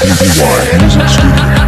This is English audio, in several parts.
DDY Music Studio.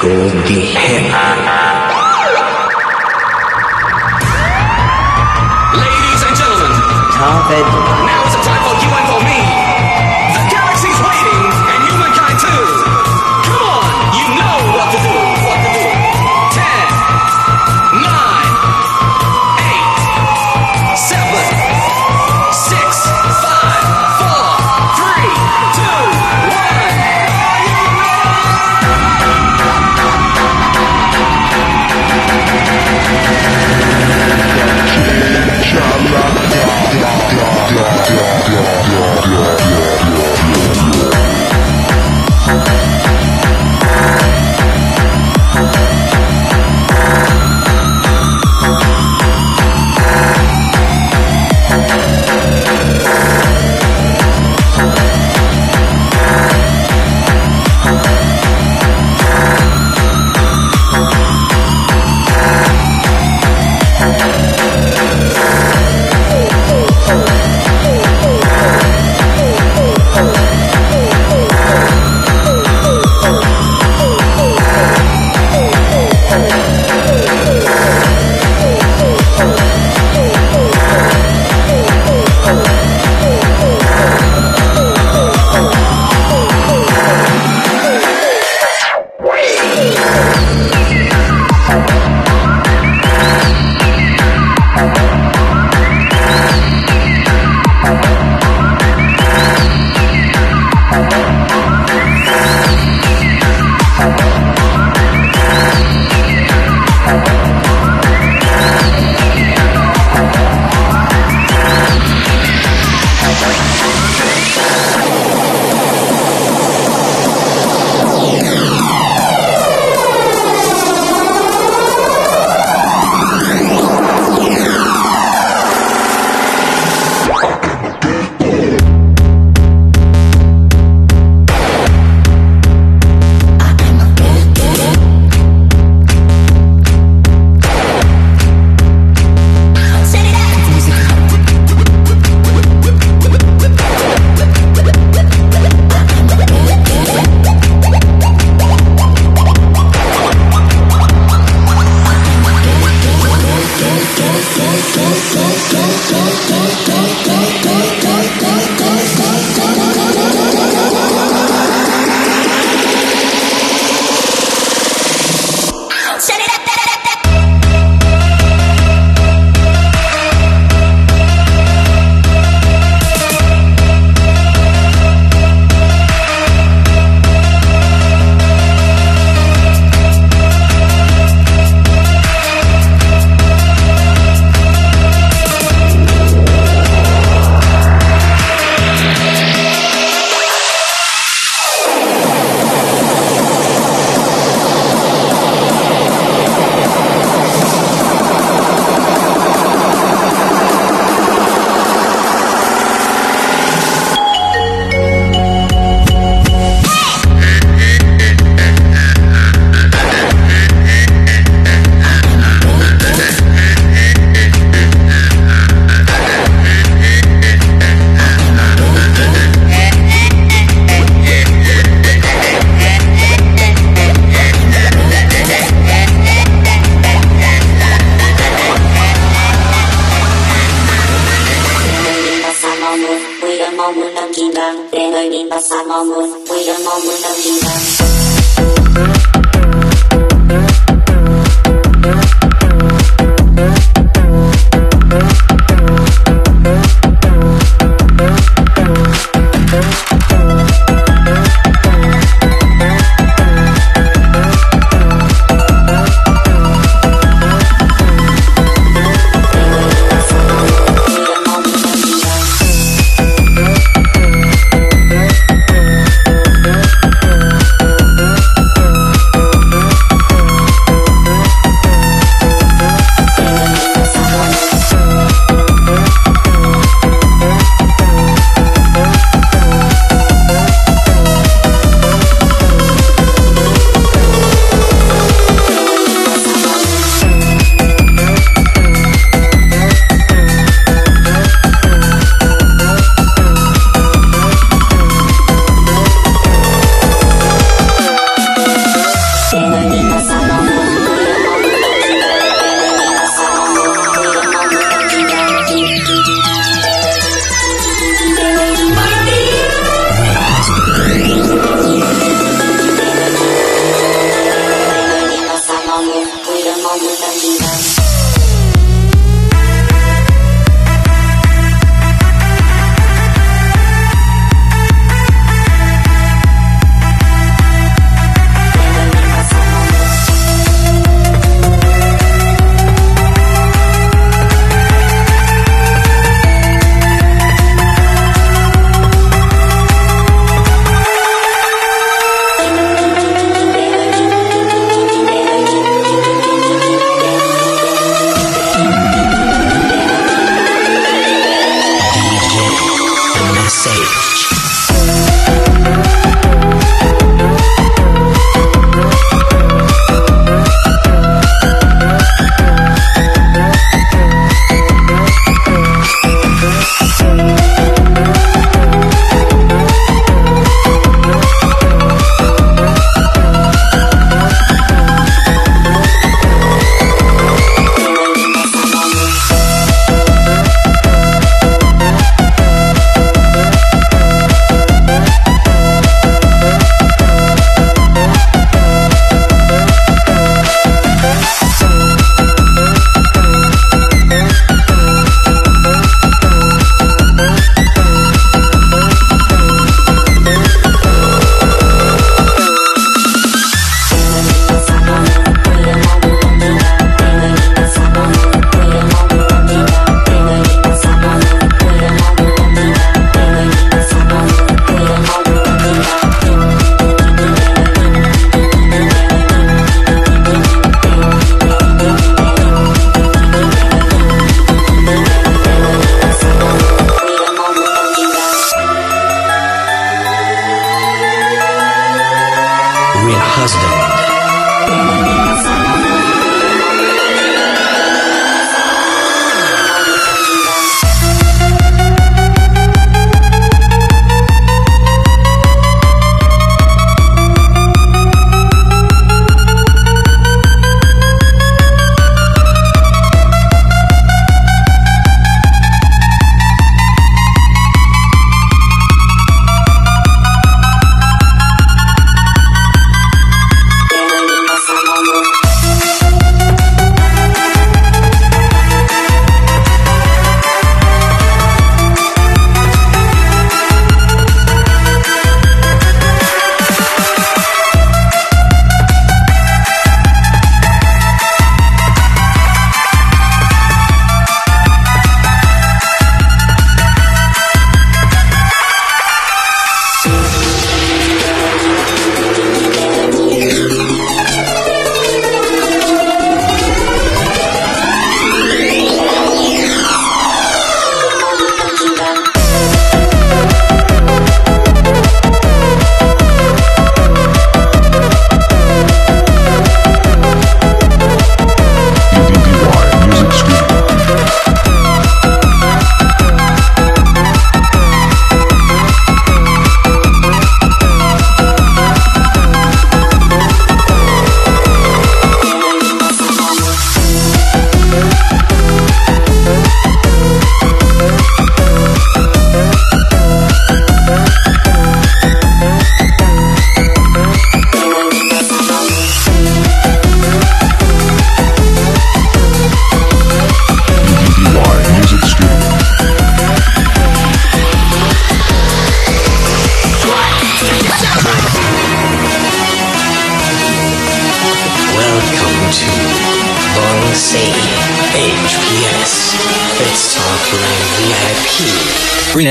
Feet, golden hair. Ladies and gentlemen, Tavid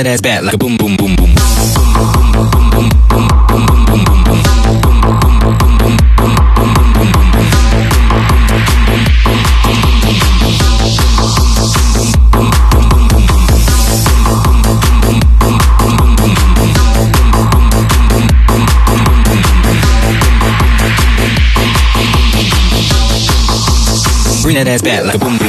that ass back like a boom, boom, boom, boom. Bring that ass back like a boom. boom.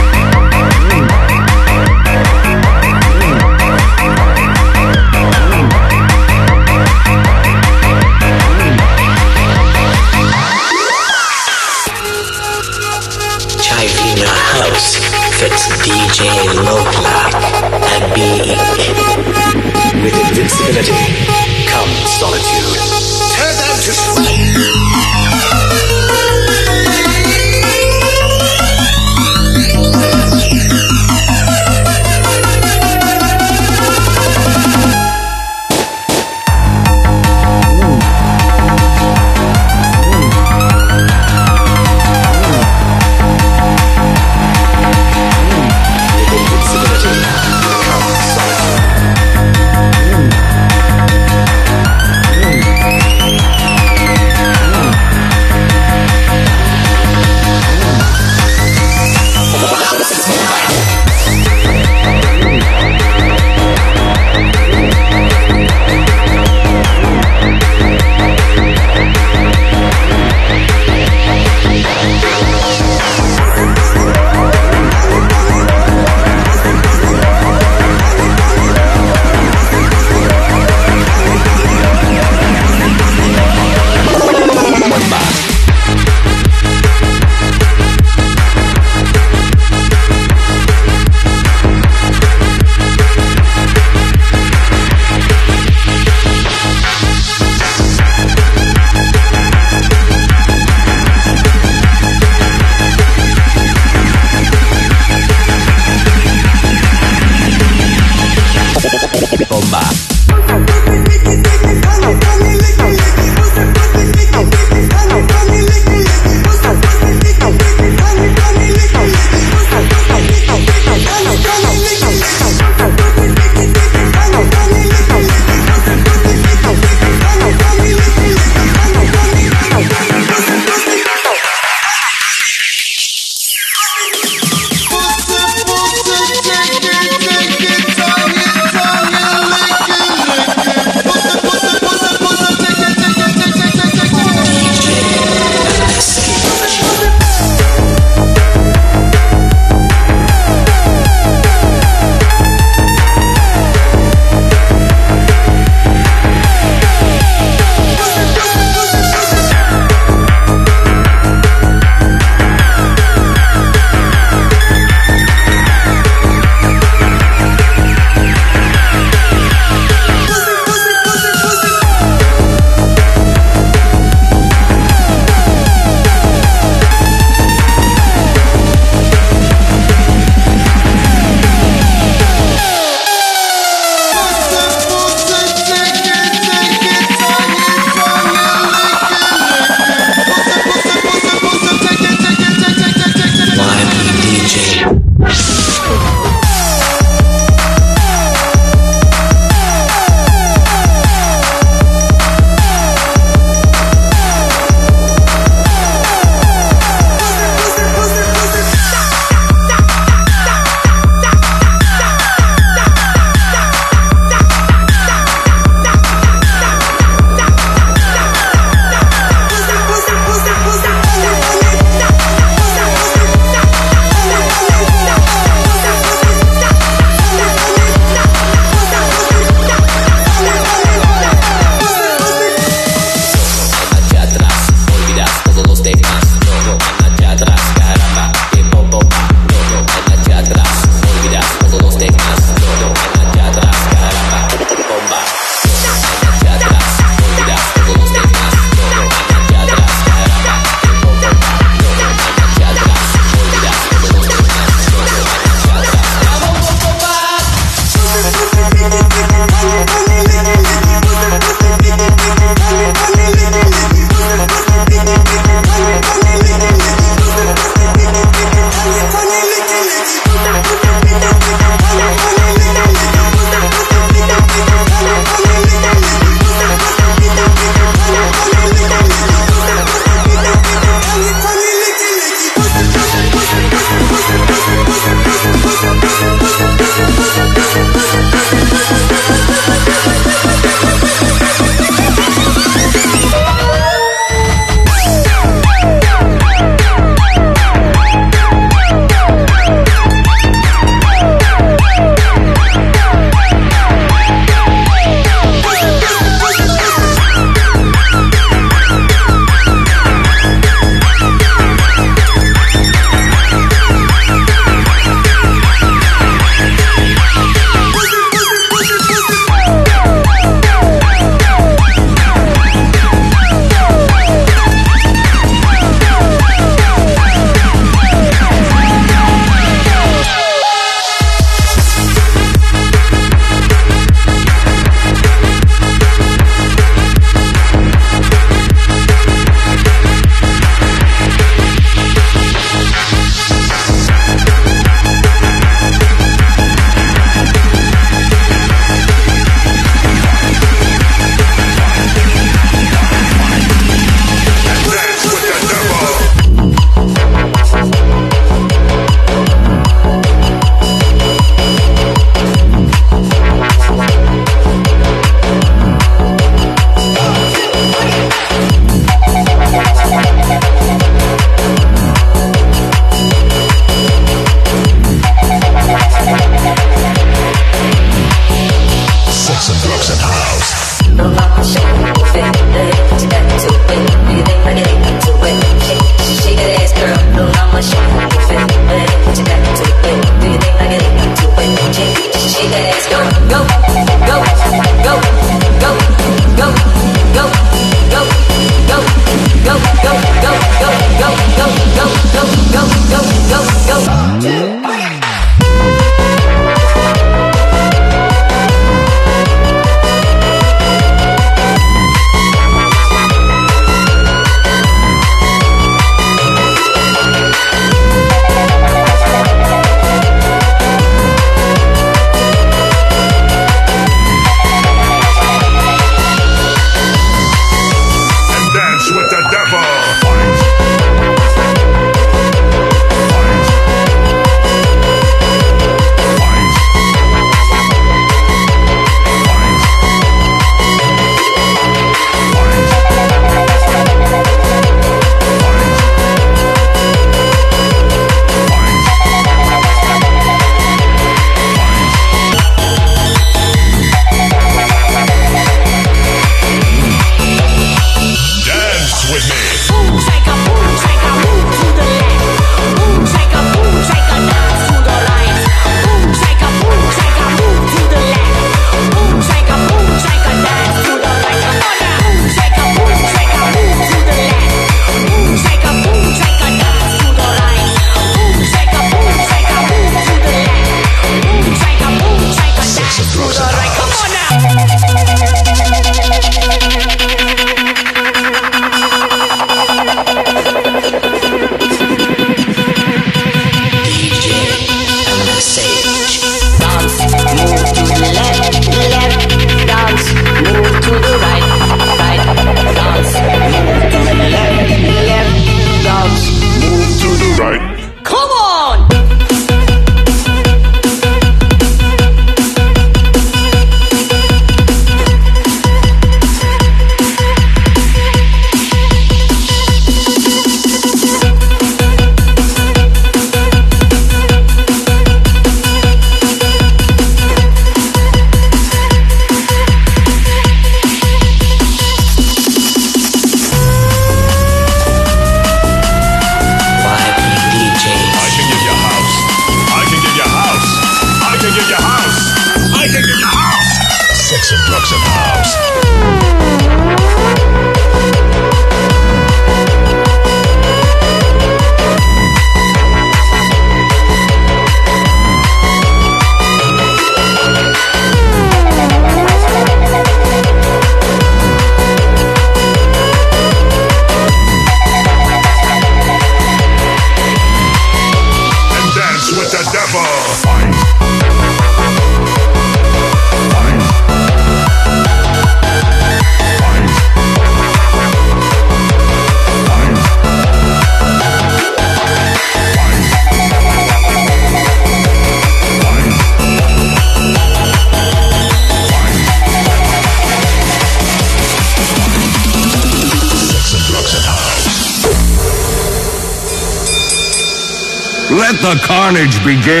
Carnage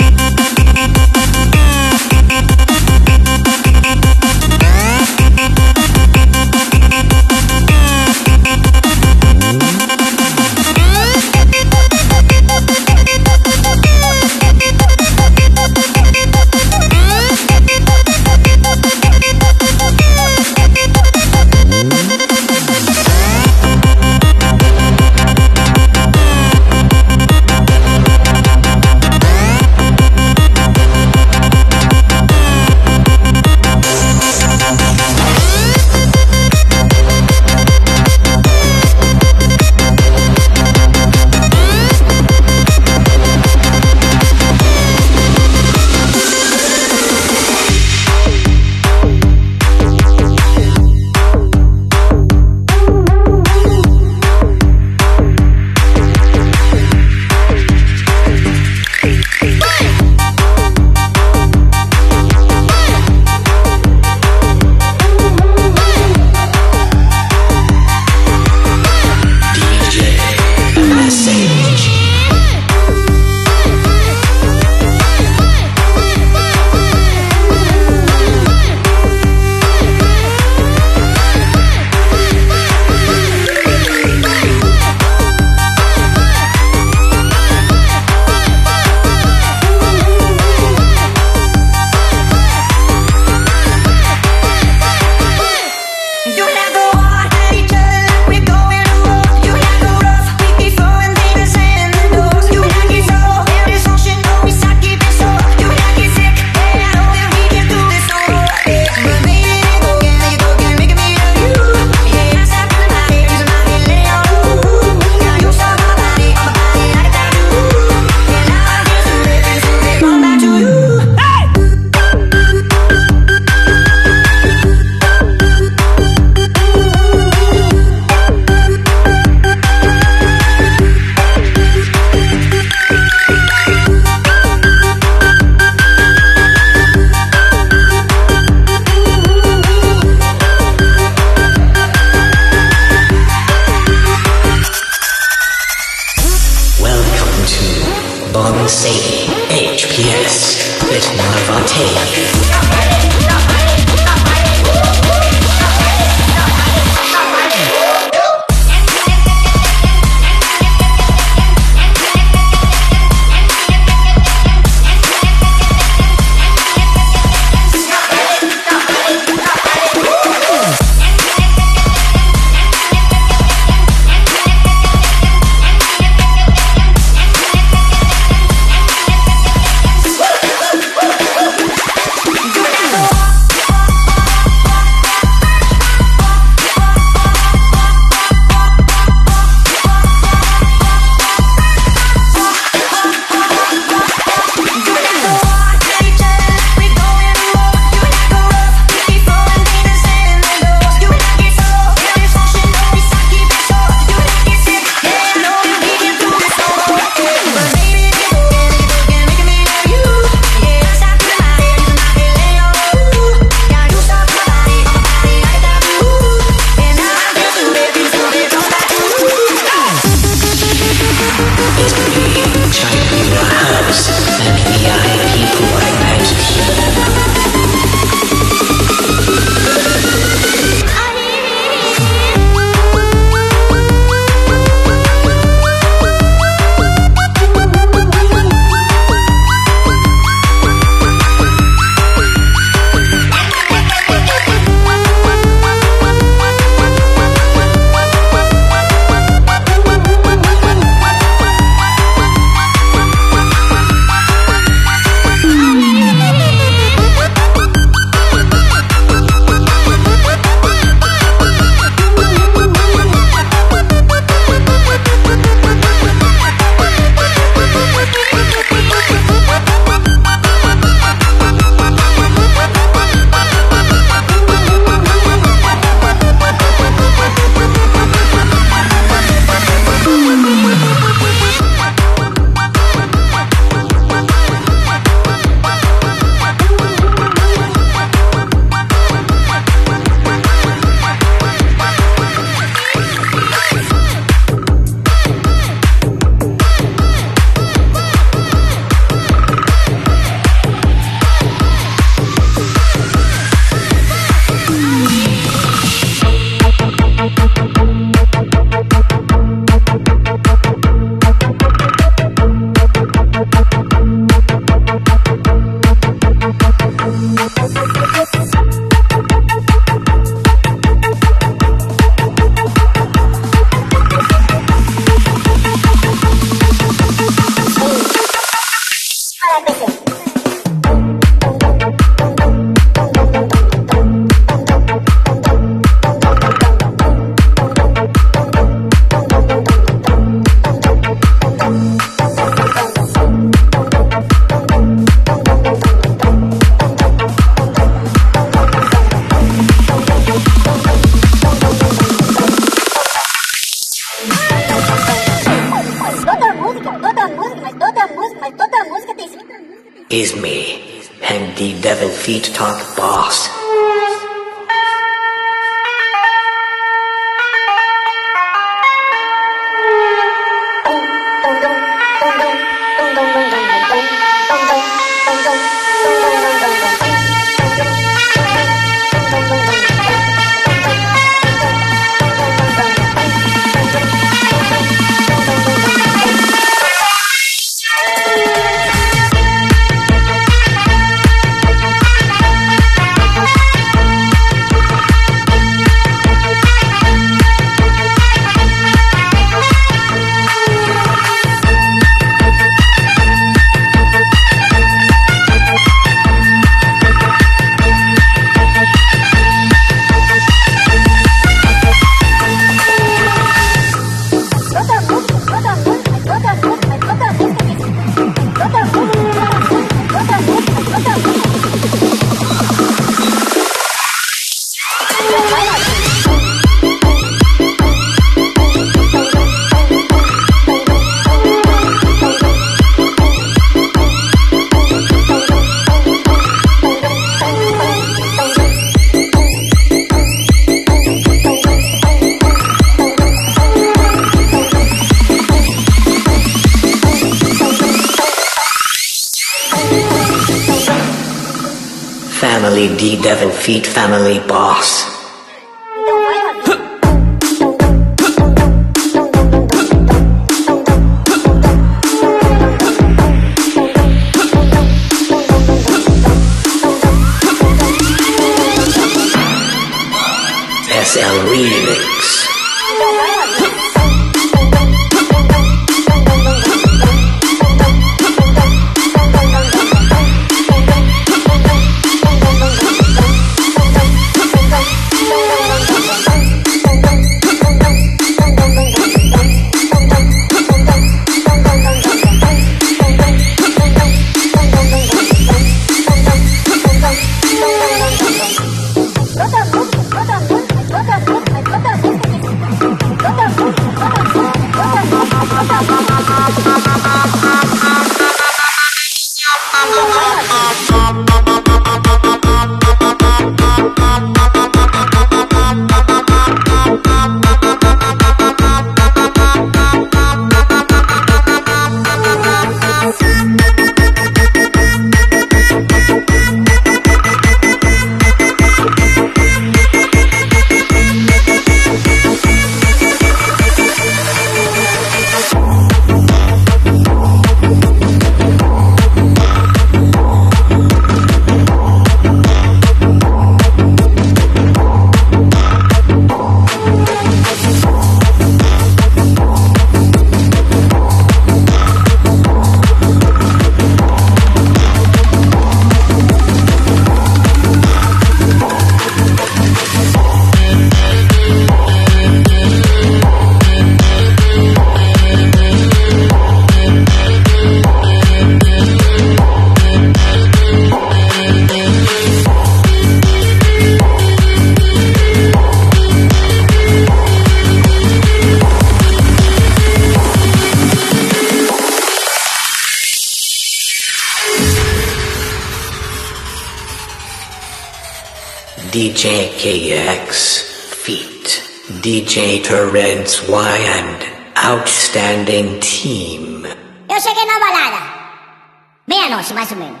baixo, mais ou menos.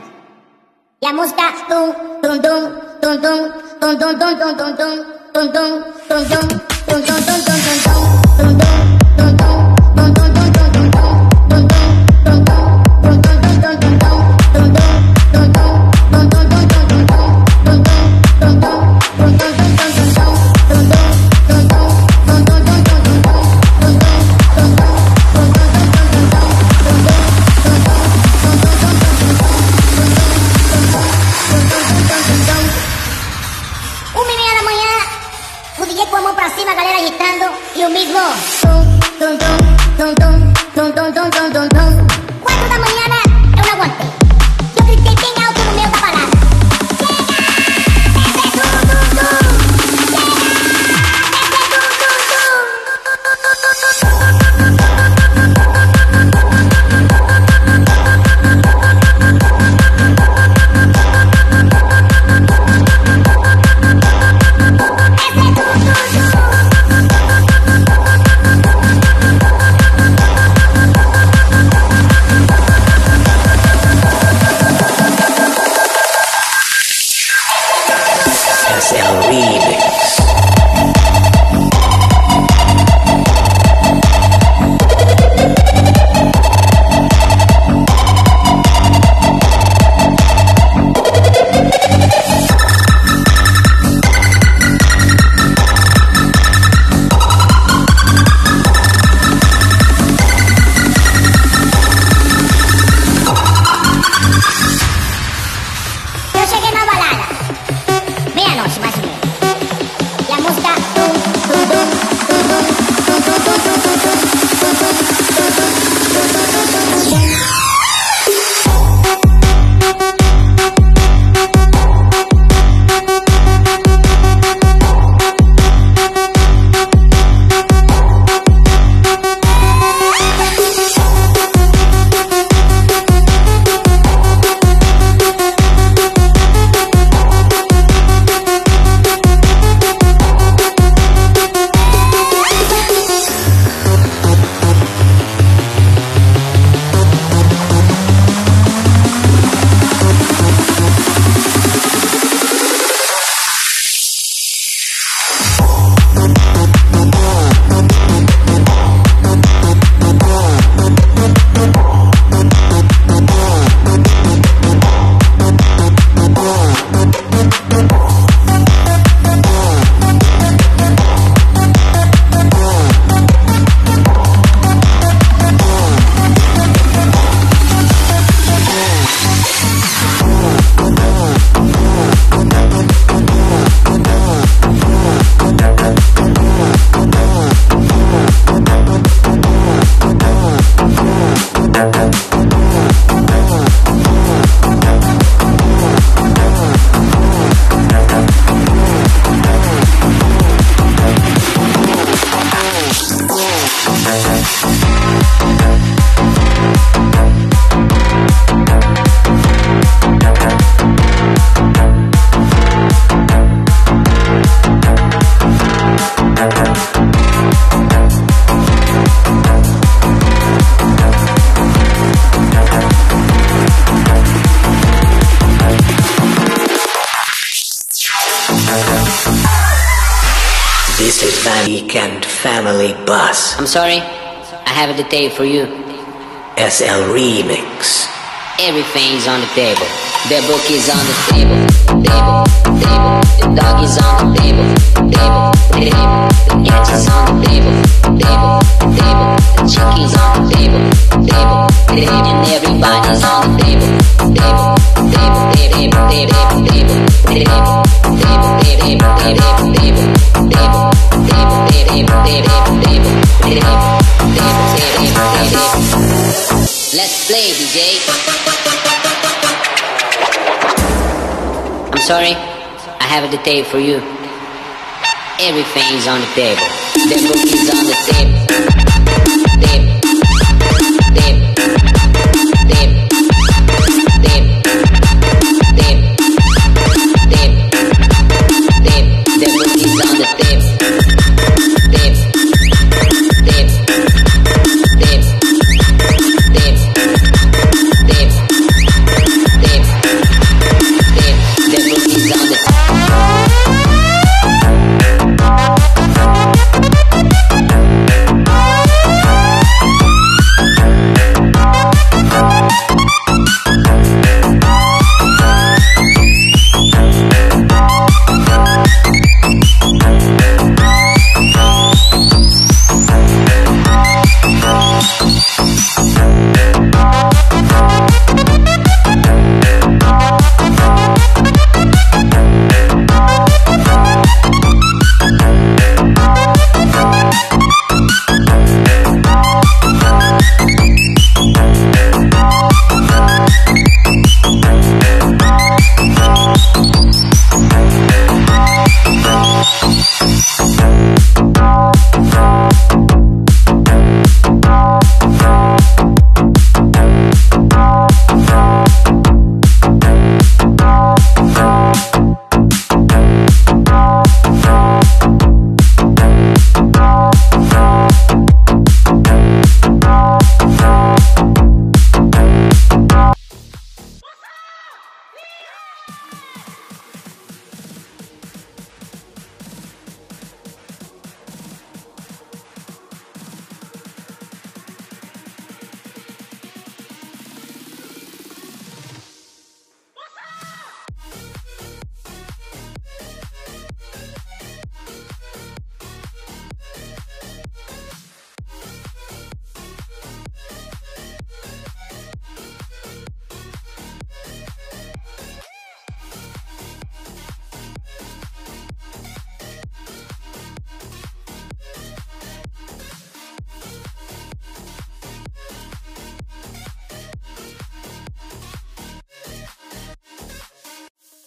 E a música tum tum dum tum tum dum dum dum dum dum dum dum dum dum dum dum dum is Van Weekend Family Bus. I'm sorry, I have a detail for you. SL Remix. Everything's on the table. The book is on the table. Table, table. The dog is on the table. Table, table. The cat is on the table. Table, table. The chicken's on the table. Table, table. And everybody's on the table, table, table, table, table, table, table. Let's play, DJ. I'm sorry, I have a detail for you. Everything is on the table. The book is on the table. Table.